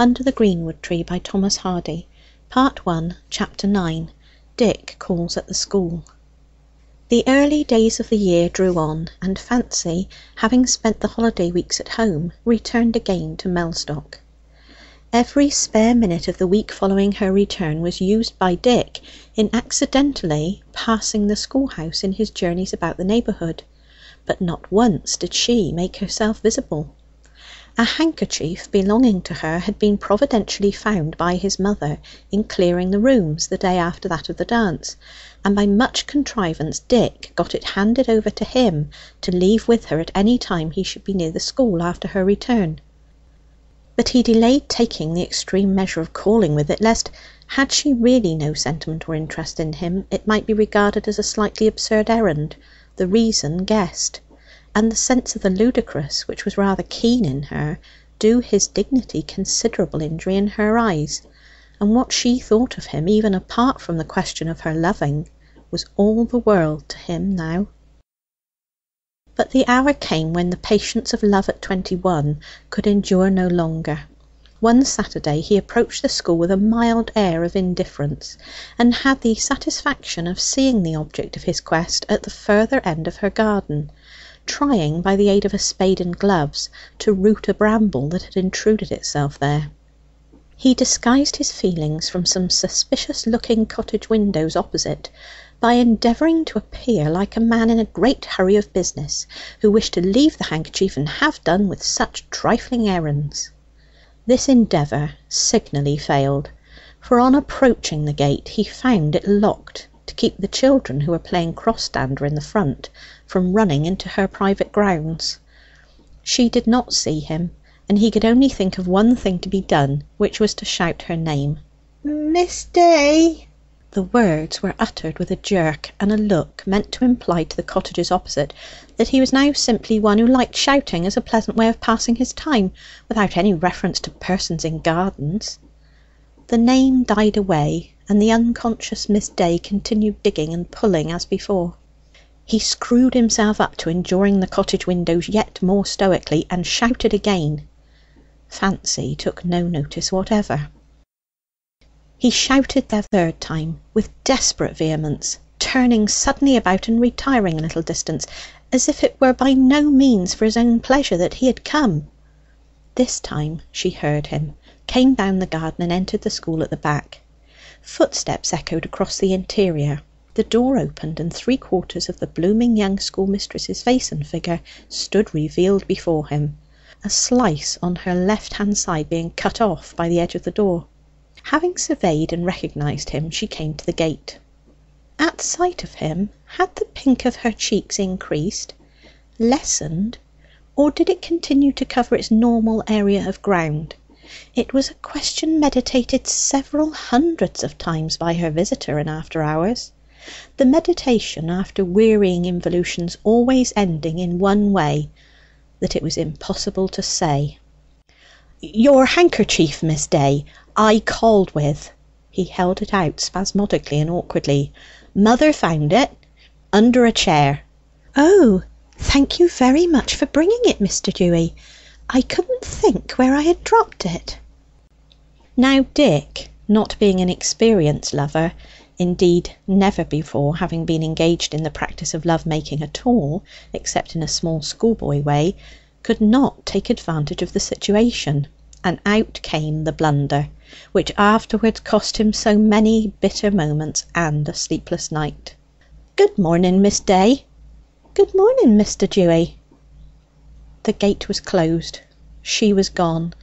UNDER THE GREENWOOD TREE by Thomas Hardy PART I CHAPTER IX DICK CALLS AT THE SCHOOL The early days of the year drew on, and Fancy, having spent the holiday weeks at home, returned again to Mellstock. Every spare minute of the week following her return was used by Dick in accidentally passing the schoolhouse in his journeys about the neighbourhood; but not once did she make herself visible. A handkerchief belonging to her had been providentially found by his mother in clearing the rooms the day after that of the dance, and by much contrivance Dick got it handed over to him to leave with her at any time he should be near the school after her return. But he delayed taking the extreme measure of calling with it, lest, had she really no sentiment or interest in him, it might be regarded as a slightly absurd errand, the reason guessed, and the sense of the ludicrous, which was rather keen in her, do his dignity considerable injury in her eyes, and what she thought of him, even apart from the question of her loving, was all the world to him now. But the hour came when the patience of love at twenty one could endure no longer. One Saturday he approached the school with a mild air of indifference, and had the satisfaction of seeing the object of his quest at the further end of her garden, trying by the aid of a spade and gloves to root a bramble that had intruded itself there. He disguised his feelings from some suspicious looking cottage windows opposite by endeavouring to appear like a man in a great hurry of business, who wished to leave the handkerchief and have done with such trifling errands. This endeavour signally failed, for on approaching the gate he found it locked to keep the children who were playing cross stander in the front from running into her private grounds. She did not see him, and he could only think of one thing to be done, which was to shout her name. "Miss Day!" The words were uttered with a jerk and a look meant to imply to the cottagers opposite that he was now simply one who liked shouting as a pleasant way of passing his time, without any reference to persons in gardens. The name died away, and the unconscious Miss Day continued digging and pulling as before. He screwed himself up to enduring the cottage windows yet more stoically, and shouted again. Fancy took no notice whatever. He shouted the third time with desperate vehemence, turning suddenly about and retiring a little distance, as if it were by no means for his own pleasure that he had come. This time she heard him, came down the garden, and entered the school at the back. Footsteps echoed across the interior. The door opened, and three quarters of the blooming young schoolmistress's face and figure stood revealed before him, a slice on her left hand side being cut off by the edge of the door. Having surveyed and recognized him, she came to the gate. At sight of him, had the pink of her cheeks increased, lessened, or did it continue to cover its normal area of ground? It was a question meditated several hundreds of times by her visitor in after hours the meditation after wearying involutions always ending in one way, that it was impossible to say. "Your handkerchief, Miss Day, I called with." He held it out spasmodically and awkwardly. "Mother found it under a chair." "O, thank you very much for bringing it, Mr. Dewy. I couldn't think where I had dropped it." Now Dick, not being an experienced lover, indeed never before having been engaged in the practice of love making at all, except in a small schoolboy way, could not take advantage of the situation, and out came the blunder, which afterwards cost him so many bitter moments and a sleepless night. "Good morning, Miss Day." "Good morning, Mr. Dewy." The gate was closed, she was gone,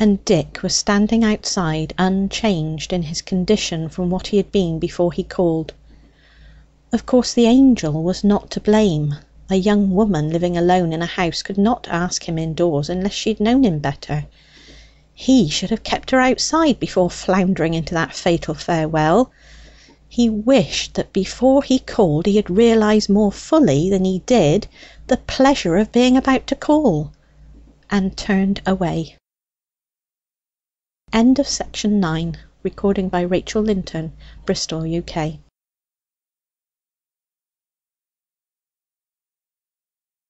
and Dick was standing outside unchanged in his condition from what he had been before he called. Of course the angel was not to blame. A young woman living alone in a house could not ask him indoors unless she had known him better. He should have kept her outside before floundering into that fatal farewell. He wished that before he called he had realized more fully than he did the pleasure of being about to call, and turned away. End of Section 9 Recording by Rachel Lintern, Bristol, UK